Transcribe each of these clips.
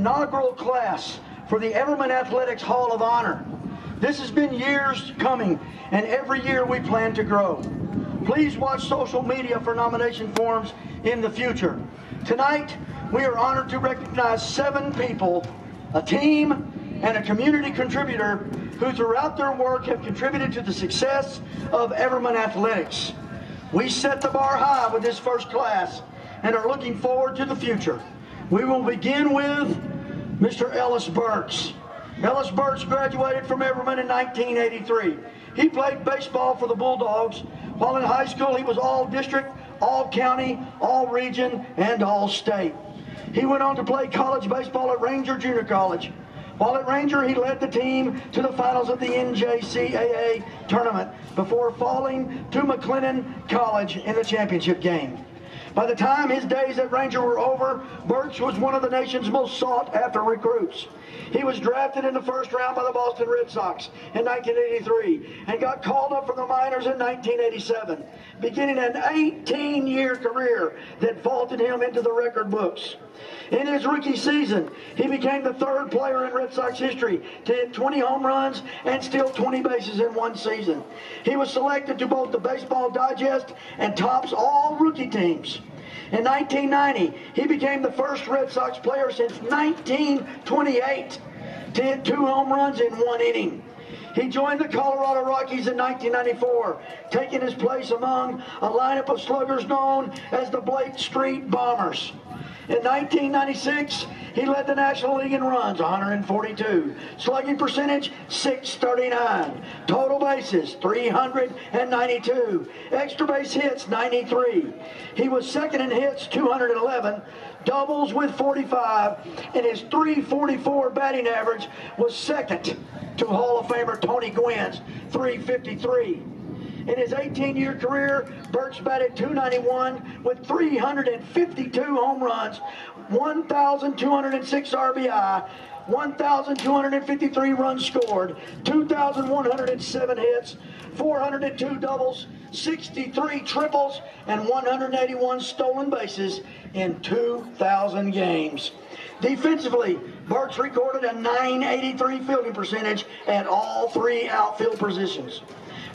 inaugural class for the Everman Athletics Hall of Honor. This has been years coming, and every year we plan to grow. Please watch social media for nomination forms in the future. Tonight, we are honored to recognize seven people, a team, and a community contributor who throughout their work have contributed to the success of Everman Athletics. We set the bar high with this first class and are looking forward to the future. We will begin with Mr. Ellis Burks. Ellis Burks graduated from Everman in 1983. He played baseball for the Bulldogs. While in high school, he was all district, all county, all region, and all state. He went on to play college baseball at Ranger Junior College. While at Ranger, he led the team to the finals of the NJCAA tournament before falling to McLennan College in the championship game. By the time his days at Ranger were over, Burks was one of the nation's most sought after recruits. He was drafted in the first round by the Boston Red Sox in 1983 and got called up from the minors in 1987, beginning an 18 year career that vaulted him into the record books. In his rookie season, he became the third player in Red Sox history to hit 20 home runs and steal 20 bases in one season. He was selected to both the Baseball Digest and Topps All Rookie teams. In 1990, he became the first Red Sox player since 1928 to hit two home runs in one inning. He joined the Colorado Rockies in 1994, taking his place among a lineup of sluggers known as the Blake Street Bombers. In 1996, he led the National League in runs, 142. Slugging percentage, 639. Total bases, 392. Extra base hits, 93. He was second in hits, 211. Doubles with 45. And his 344 batting average was second to Hall of Famer Tony Gwynn's 353. In his 18-year career, Burks batted 291 with 352 home runs, 1,206 RBI, 1,253 runs scored, 2,107 hits, 402 doubles, 63 triples, and 181 stolen bases in 2,000 games. Defensively, Burks recorded a 983 fielding percentage at all three outfield positions.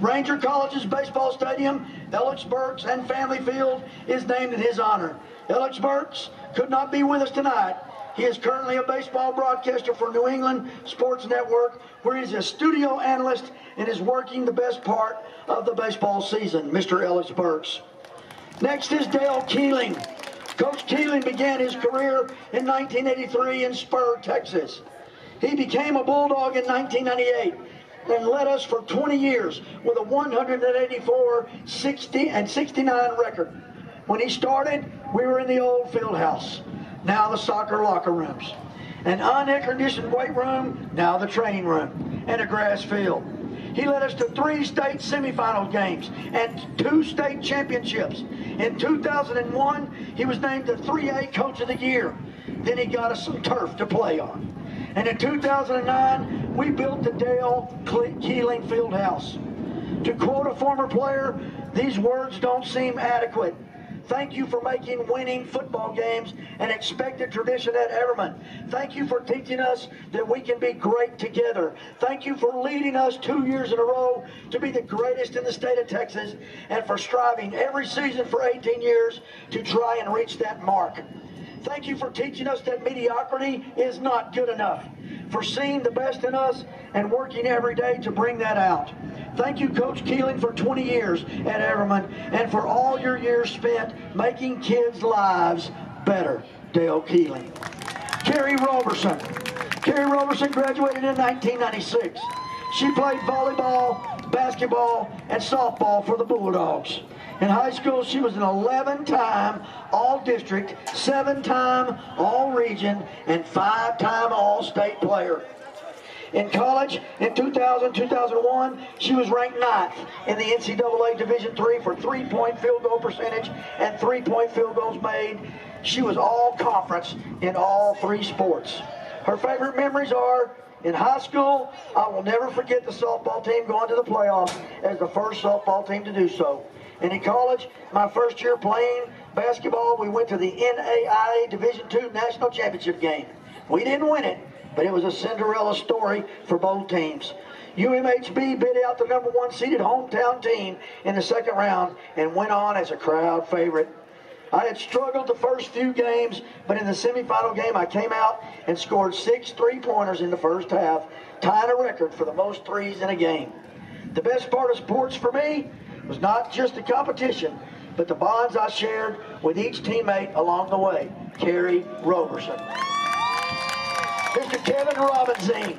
Ranger College's baseball stadium, Ellis Burks and Family Field, is named in his honor. Ellis Burks could not be with us tonight. He is currently a baseball broadcaster for New England Sports Network, where he's a studio analyst and is working the best part of the baseball season, Mr. Ellis Burks. Next is Dale Keeling. Coach Keeling began his career in 1983 in Spur, Texas. He became a Bulldog in 1998 and led us for 20 years with a 184, 60, and 69 record. When he started, we were in the old field house, now the soccer locker rooms. An unair-conditioned weight room, now the training room, and a grass field. He led us to three state semifinal games and two state championships. In 2001, he was named the 3A Coach of the Year. Then he got us some turf to play on. And in 2009, we built the Dale Keeling Fieldhouse. To quote a former player, these words don't seem adequate. Thank you for making winning football games an expected tradition at Everman. Thank you for teaching us that we can be great together. Thank you for leading us two years in a row to be the greatest in the state of Texas and for striving every season for 18 years to try and reach that mark. Thank you for teaching us that mediocrity is not good enough, for seeing the best in us and working every day to bring that out. Thank you, Coach Keeling, for 20 years at Everman and for all your years spent making kids' lives better. Dale Keeling. Carrie Roberson. Carrie Roberson graduated in 1996. She played volleyball, basketball, and softball for the Bulldogs. In high school, she was an 11-time All-District, 7-time All-Region, and 5-time All-State player. In college, in 2000-2001, she was ranked ninth in the NCAA Division III for three-point field goal percentage and three-point field goals made. She was all-conference in all three sports. Her favorite memories are in high school, I will never forget the softball team going to the playoffs as the first softball team to do so. And in college, my first year playing Basketball, we went to the NAIA Division II National Championship game. We didn't win it, but it was a Cinderella story for both teams. UMHB bid out the number one seeded hometown team in the second round and went on as a crowd favorite. I had struggled the first few games, but in the semifinal game, I came out and scored six three pointers in the first half, tying a record for the most threes in a game. The best part of sports for me was not just the competition, but the bonds I shared with each teammate along the way. Kerry Roberson. Mr. Kevin Robinson.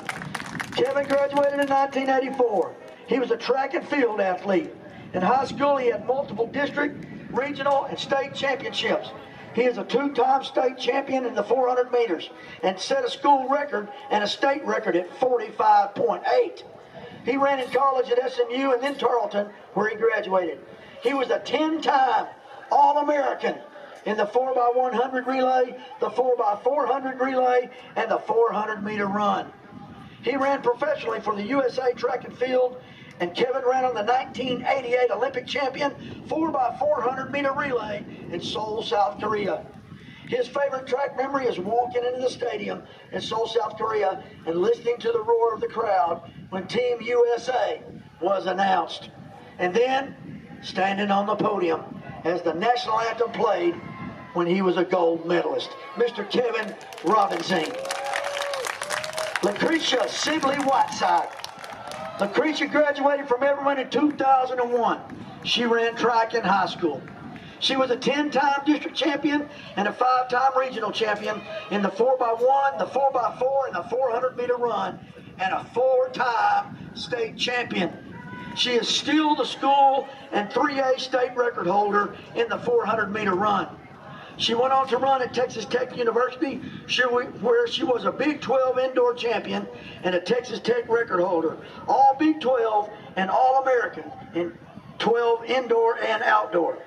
Kevin graduated in 1984. He was a track and field athlete. In high school, he had multiple district, regional, and state championships. He is a two-time state champion in the 400 meters and set a school record and a state record at 45.8. He ran in college at SMU and then Tarleton, where he graduated. He was a 10-time All-American in the 4x100 relay, the 4x400 relay, and the 400 meter run. He ran professionally for the USA track and field, and Kevin ran on the 1988 Olympic champion 4x400 meter relay in Seoul, South Korea. His favorite track memory is walking into the stadium in Seoul, South Korea, and listening to the roar of the crowd when Team USA was announced. And then standing on the podium as the national anthem played when he was a gold medalist. Mr. Kevin Robinson. Lucretia Sibley Whiteside. Lucretia graduated from Everman in 2001. She ran track in high school. She was a 10-time district champion and a five-time regional champion in the 4x1, the 4x4, and the 400 meter run, and a four-time state champion. She is still the school and 3A state record holder in the 400 meter run. She went on to run at Texas Tech University, where she was a Big 12 indoor champion and a Texas Tech record holder. All Big 12 and All American in 12 indoor and outdoor.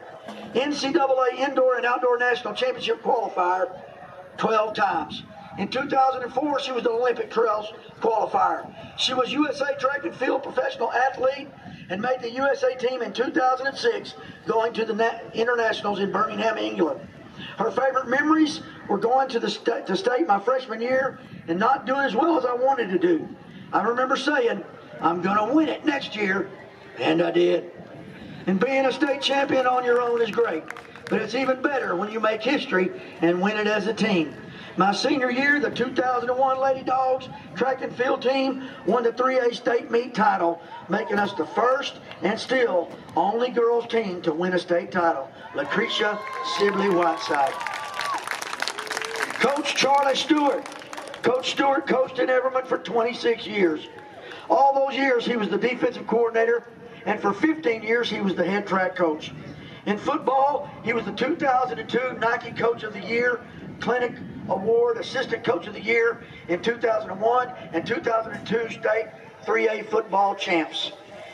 NCAA indoor and outdoor national championship qualifier 12 times. In 2004, she was an Olympic trials qualifier. She was USA track and field professional athlete and made the USA team in 2006, going to the internationals in Birmingham, England. Her favorite memories were going to the st to state my freshman year and not doing as well as I wanted to do. I remember saying, I'm going to win it next year, and I did. And being a state champion on your own is great, but it's even better when you make history and win it as a team. My senior year, the 2001 Lady Dogs track and field team won the 3A state meet title, making us the first and still only girls team to win a state title. Lucretia Sibley Whiteside. Coach Charlie Stewart. Coach Stewart coached in Everman for 26 years. All those years he was the defensive coordinator, and for 15 years he was the head track coach. In football, he was the 2002 Nike Coach of the Year, Clinic Award Assistant Coach of the Year in 2001 and 2002 state 3A football champs.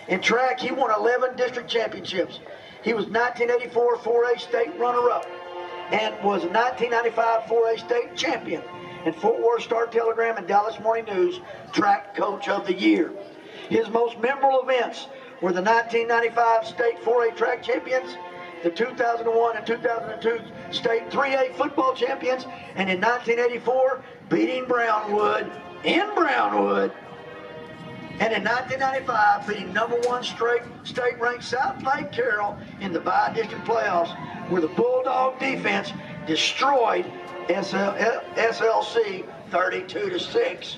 In track, he won 11 district championships. He was 1984 4A state runner-up and was 1995 4A state champion and Fort Worth Star Telegram and Dallas Morning News track coach of the year. His most memorable events were the 1995 state 4A track champions the 2001 and 2002 state 3A football champions, and in 1984, beating Brownwood in Brownwood. And in 1995, beating number one straight state-ranked Southlake Carroll in the bi-district playoffs, where the Bulldog defense destroyed SL, SLC 32 to 6.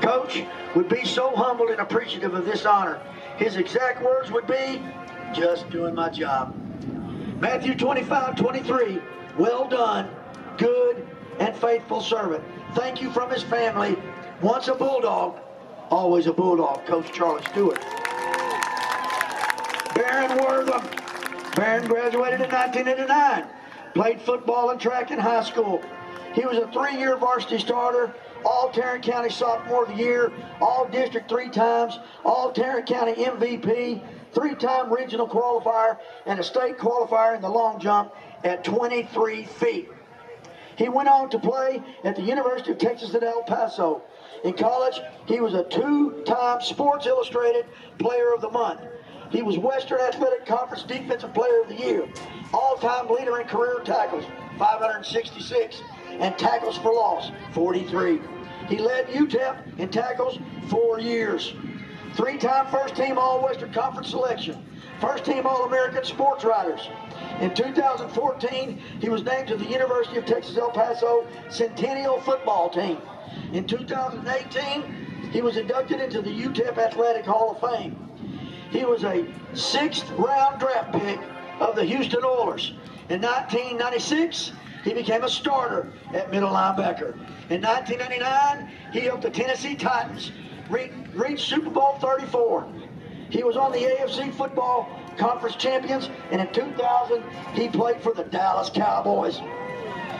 Coach would be so humbled and appreciative of this honor. His exact words would be, just doing my job. Matthew 25, 23. Well done, good and faithful servant. Thank you from his family. Once a Bulldog, always a Bulldog. Coach Charlie Stewart. Baron Wortham. Baron graduated in 1989. Played football and track in high school. He was a three-year varsity starter, all Tarrant County Sophomore of the Year, all District three times, all Tarrant County MVP, three-time regional qualifier, and a state qualifier in the long jump at 23 feet. He went on to play at the University of Texas at El Paso. In college, he was a two-time Sports Illustrated Player of the Month. He was Western Athletic Conference Defensive Player of the Year, all-time leader in career tackles, 566, and tackles for loss, 43. He led UTEP in tackles four years. Three-time first-team All-Western Conference selection, first-team All-American sports writers. In 2014, he was named to the University of Texas El Paso Centennial football team. In 2018, he was inducted into the UTEP Athletic Hall of Fame. He was a sixth round draft pick of the Houston Oilers. In 1996, he became a starter at middle linebacker. In 1999, he helped the Tennessee Titans reach, reach Super Bowl 34. He was on the AFC Football Conference Champions, and in 2000, he played for the Dallas Cowboys.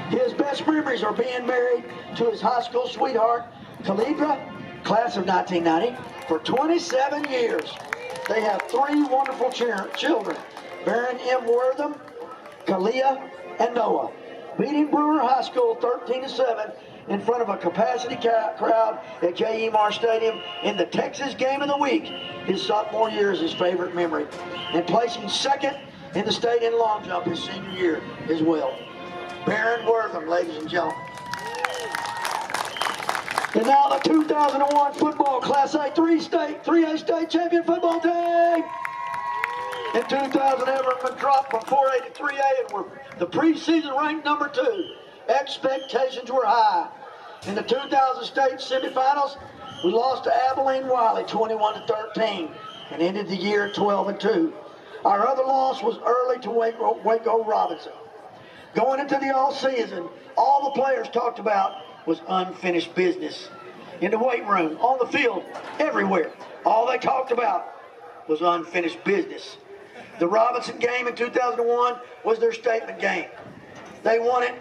His best memories are being married to his high school sweetheart, Calibra, class of 1990, for 27 years. They have three wonderful children, Baron M. Wortham, Kalia, and Noah. Beating Brewer High School 13 to 7 in front of a capacity crowd at J.E. Marsh Stadium in the Texas Game of the Week. His sophomore year is his favorite memory. And placing second in the state in long jump his senior year as well. Baron Wortham, ladies and gentlemen. And now the 2001 football Class A 3 state, 3A state champion football team. In 2000, Everman dropped from 4A to 3A and were the preseason ranked number two. Expectations were high. In the 2000 state semifinals, we lost to Abilene Wylie 21 to 13 and ended the year 12 and 2. Our other loss was early to Waco, Waco Robinson. Going into the all season, all the players talked about was unfinished business. In the weight room, on the field, everywhere. All they talked about was unfinished business. The Robinson game in 2001 was their statement game. They won it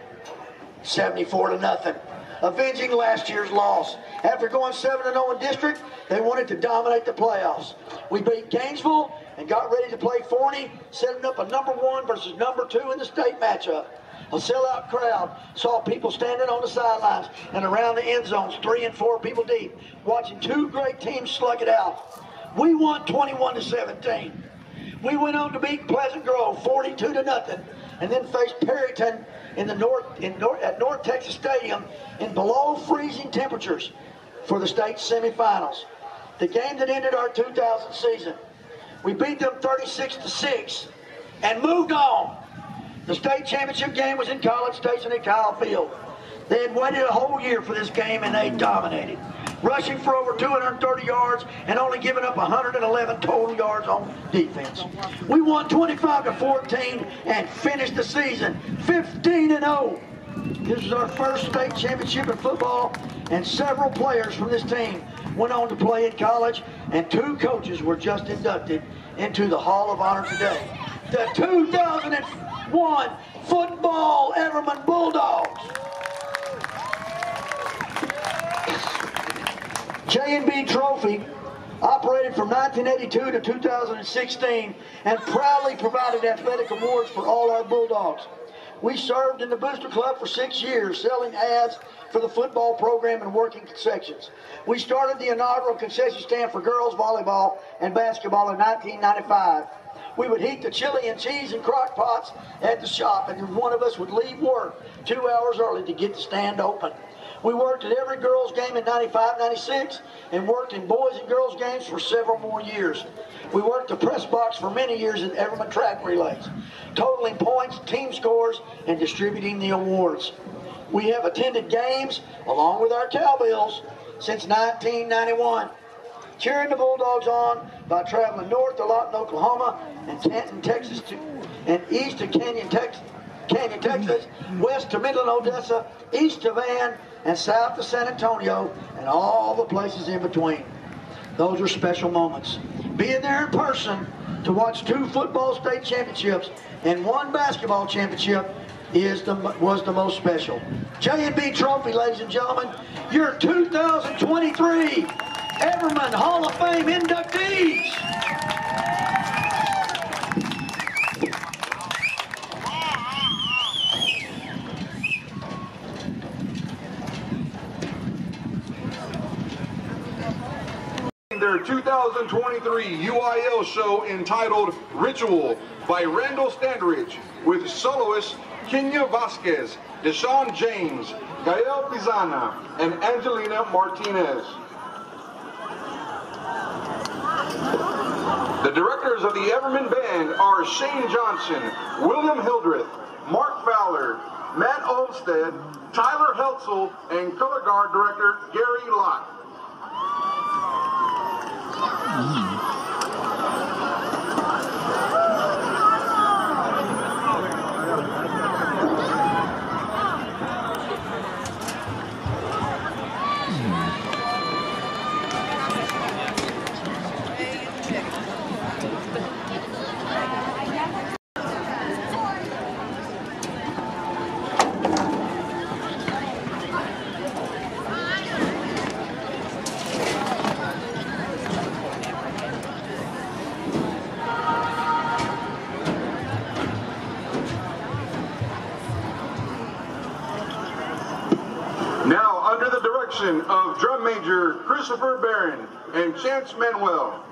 74 to nothing, avenging last year's loss. After going 7 0 in district, they wanted to dominate the playoffs. We beat Gainesville and got ready to play Forney, setting up a number one versus number two in the state matchup. A sellout crowd saw people standing on the sidelines and around the end zones, three and four people deep, watching two great teams slug it out. We won 21 to 17. We went on to beat Pleasant Grove 42 to nothing, and then faced Perryton in the north, in north at North Texas Stadium in below freezing temperatures for the state semifinals. The game that ended our 2000 season. We beat them 36 to 6 and moved on. The state championship game was in College Station at Kyle Field. They had waited a whole year for this game and they dominated. Rushing for over 230 yards and only giving up 111 total yards on defense. We won 25 to 14 and finished the season 15 and 0. This was our first state championship in football, and several players from this team went on to play in college, and two coaches were just inducted into the Hall of Honor today. The 2001 Football Everman Bulldogs. J&B Trophy operated from 1982 to 2016 and proudly provided athletic awards for all our Bulldogs. We served in the Booster Club for six years, selling ads for the football program and working concessions. We started the inaugural concession stand for girls volleyball and basketball in 1995. We would heat the chili and cheese in crock pots at the shop, and one of us would leave work two hours early to get the stand open. We worked at every girls' game in 95, 96, and worked in boys and girls' games for several more years. We worked the press box for many years at Everman track relays, totaling points, team scores, and distributing the awards. We have attended games along with our Cowbills since 1991, cheering the Bulldogs on by traveling north to Lawton, Oklahoma, and Canton, Texas, to, and east to Canyon, Texas, Canyon, Texas, west to Midland, Odessa, east to Van, and south to San Antonio, and all the places in between. Those are special moments. Being there in person to watch two football state championships and one basketball championship is the was the most special. J&B Trophy, ladies and gentlemen, your 2023 Everman Hall of Fame inductees. their Winter 2023 UIL show entitled Ritual by Randall Standridge with soloists Kenya Vasquez, Deshaun James, Gael Pizana, and Angelina Martinez. The directors of the Everman Band are Shane Johnson, William Hildreth, Mark Fowler, Matt Olmstead, Tyler Heltzel, and color guard director Gary Lott. Now, major Christopher Barron and Chance Manuel.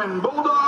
Everman Bulldog